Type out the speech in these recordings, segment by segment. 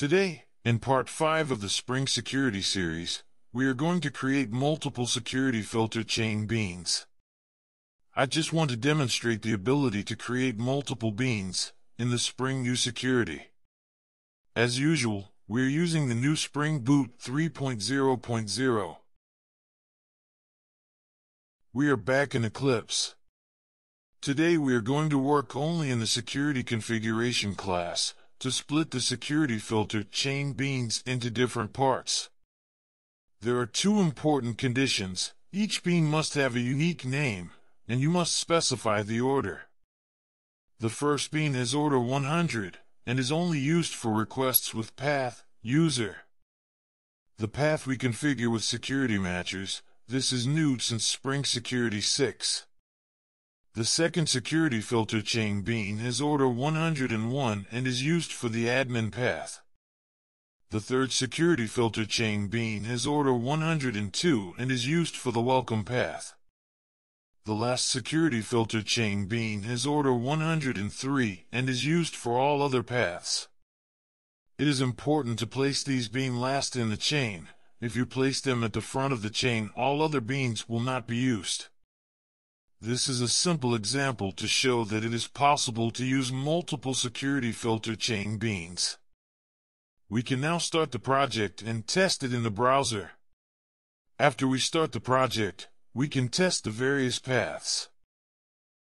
Today, in part 5 of the Spring Security series, we are going to create multiple security filter chain beans. I just want to demonstrate the ability to create multiple beans in the Spring New Security. As usual, we're using the new Spring Boot 3.0.0. We are back in Eclipse. Today we are going to work only in the Security Configuration class to split the security filter chain beans into different parts. There are two important conditions. Each bean must have a unique name, and you must specify the order. The first bean is order 100, and is only used for requests with path, user. The path we configure with security matchers, this is new since Spring Security 6. The second security filter chain bean is order 101 and is used for the admin path. The third security filter chain bean is order 102 and is used for the welcome path. The last security filter chain bean is order 103 and is used for all other paths. It is important to place these bean last in the chain. If you place them at the front of the chain, all other beans will not be used. This is a simple example to show that it is possible to use multiple security filter chain beans. We can now start the project and test it in the browser. After we start the project, we can test the various paths.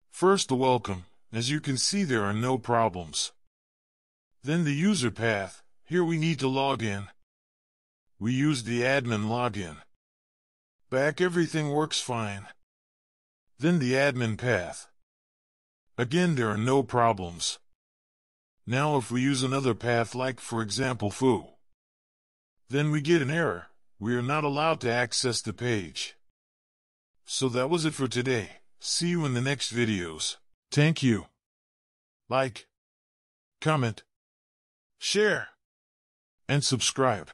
First the welcome, as you can see there are no problems. Then the user path, here we need to log in. We use the admin login. Back everything works fine. Then the admin path. Again there are no problems. Now if we use another path like for example foo, then we get an error. We are not allowed to access the page. So that was it for today. See you in the next videos. Thank you. Like, comment, share, and subscribe.